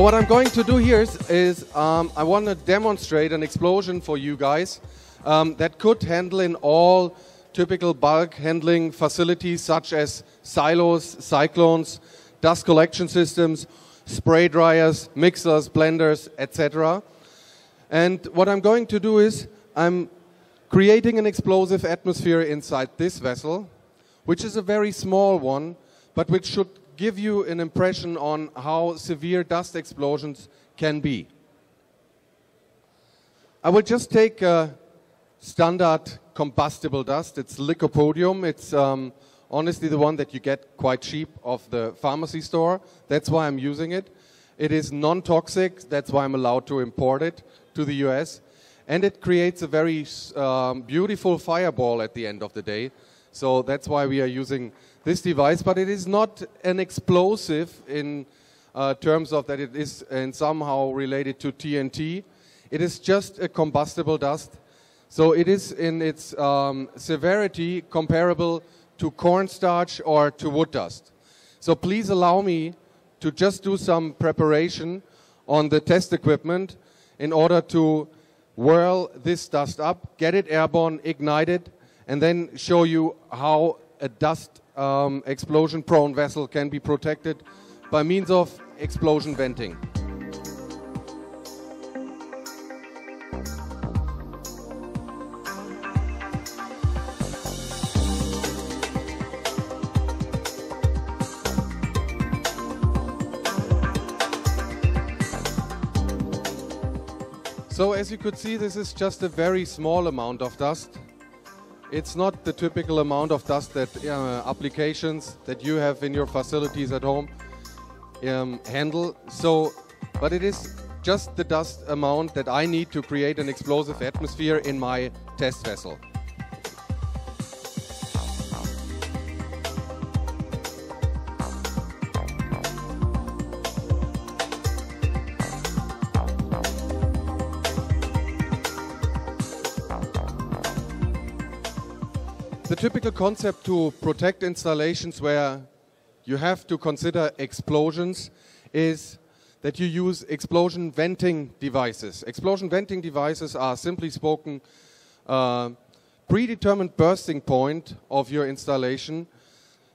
So what I'm going to do here is, is um, I want to demonstrate an explosion for you guys um, that could handle in all typical bulk handling facilities such as silos, cyclones, dust collection systems, spray dryers, mixers, blenders, etc. And what I'm going to do is I'm creating an explosive atmosphere inside this vessel, which is a very small one, but which should give you an impression on how severe dust explosions can be. I will just take standard combustible dust. It's lycopodium. It's um, honestly the one that you get quite cheap off the pharmacy store. That's why I'm using it. It is non-toxic. That's why I'm allowed to import it to the US. And it creates a very um, beautiful fireball at the end of the day. So that's why we are using this device. But it is not an explosive in uh, terms of that it is and somehow related to TNT. It is just a combustible dust. So it is in its um, severity comparable to cornstarch or to wood dust. So please allow me to just do some preparation on the test equipment in order to whirl this dust up, get it airborne, ignite it, and then show you how a dust um, explosion prone vessel can be protected by means of explosion venting. So as you could see, this is just a very small amount of dust. It's not the typical amount of dust that uh, applications that you have in your facilities at home um, handle. So, but it is just the dust amount that I need to create an explosive atmosphere in my test vessel. The typical concept to protect installations where you have to consider explosions is that you use explosion venting devices. Explosion venting devices are simply spoken uh, predetermined bursting point of your installation,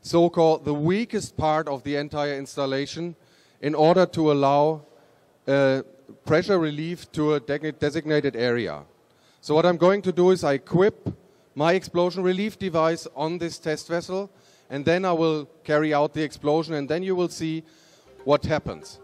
so-called the weakest part of the entire installation in order to allow uh, pressure relief to a designated area. So what I'm going to do is I equip my explosion relief device on this test vessel and then I will carry out the explosion and then you will see what happens.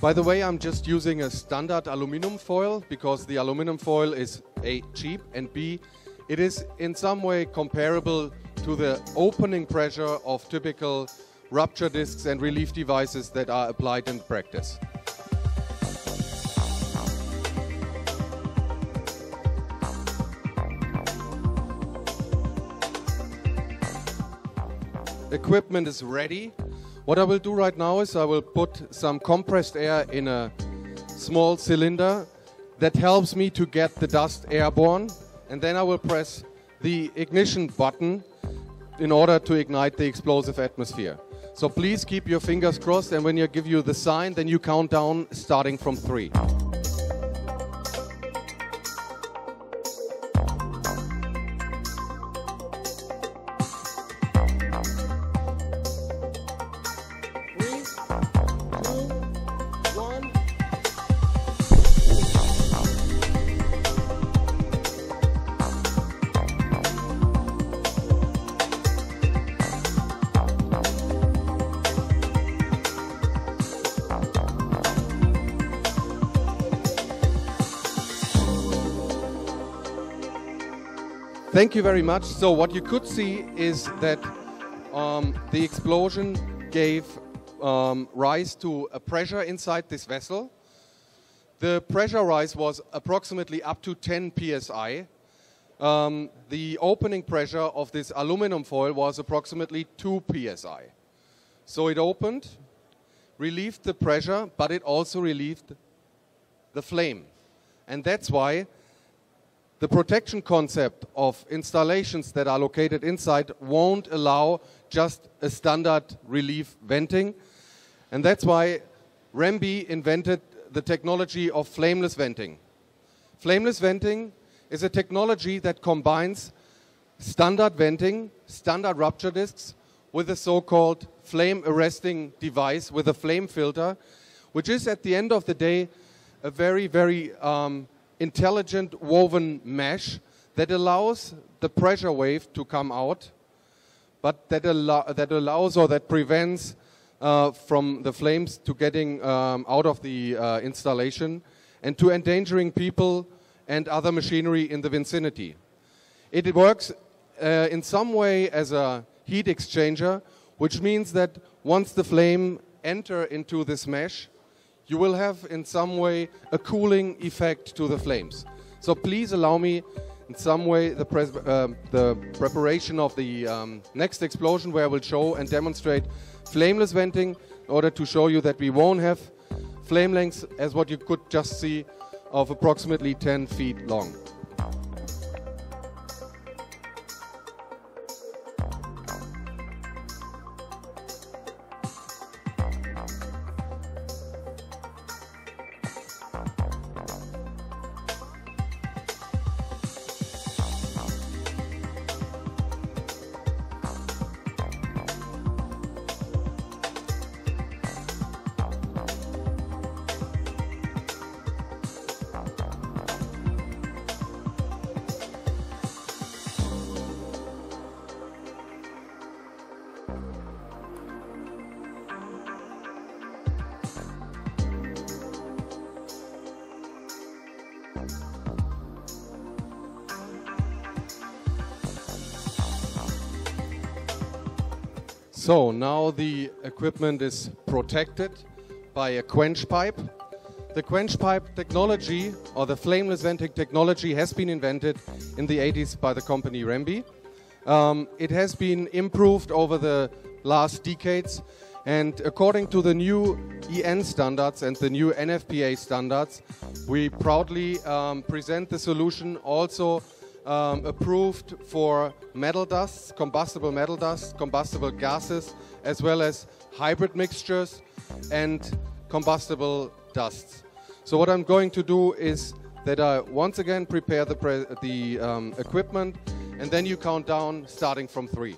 By the way, I'm just using a standard aluminum foil because the aluminum foil is A, cheap and B, it is in some way comparable to the opening pressure of typical rupture discs and relief devices that are applied in practice. Equipment is ready. What I will do right now is I will put some compressed air in a small cylinder that helps me to get the dust airborne and then I will press the ignition button in order to ignite the explosive atmosphere. So please keep your fingers crossed and when I give you the sign, then you count down starting from three. Thank you very much. So what you could see is that um, the explosion gave um, rise to a pressure inside this vessel. The pressure rise was approximately up to 10 psi. Um, the opening pressure of this aluminum foil was approximately 2 psi. So it opened, relieved the pressure, but it also relieved the flame. And that's why the protection concept of installations that are located inside won't allow just a standard relief venting. And that's why Rembe invented the technology of flameless venting. Flameless venting is a technology that combines standard venting, standard rupture discs, with a so-called flame arresting device with a flame filter, which is at the end of the day a very, very um, intelligent woven mesh that allows the pressure wave to come out, but that, that allows or that prevents uh, from the flames to getting um, out of the uh, installation and to endangering people and other machinery in the vicinity. It works uh, in some way as a heat exchanger, which means that once the flame enter into this mesh, you will have in some way a cooling effect to the flames. So please allow me in some way the, uh, the preparation of the um, next explosion where I will show and demonstrate flameless venting in order to show you that we won't have flame lengths as what you could just see of approximately 10 feet long. So now the equipment is protected by a quench pipe. The quench pipe technology or the flameless venting technology has been invented in the 80s by the company Rembe. Um, it has been improved over the last decades and according to the new EN standards and the new NFPA standards, we proudly um, present the solution also um, approved for metal dusts, combustible metal dust, combustible gases, as well as hybrid mixtures and combustible dusts. So what I'm going to do is that I once again prepare the, the um, equipment and then you count down starting from three.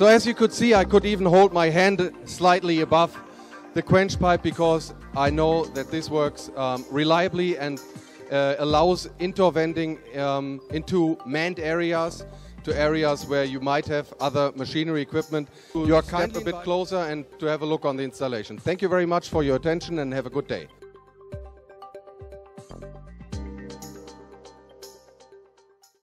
So as you could see, I could even hold my hand slightly above the quench pipe because I know that this works um, reliably and uh, allows indoor venting um, into manned areas to areas where you might have other machinery equipment. You are kind a bit closer and to have a look on the installation. Thank you very much for your attention and have a good day.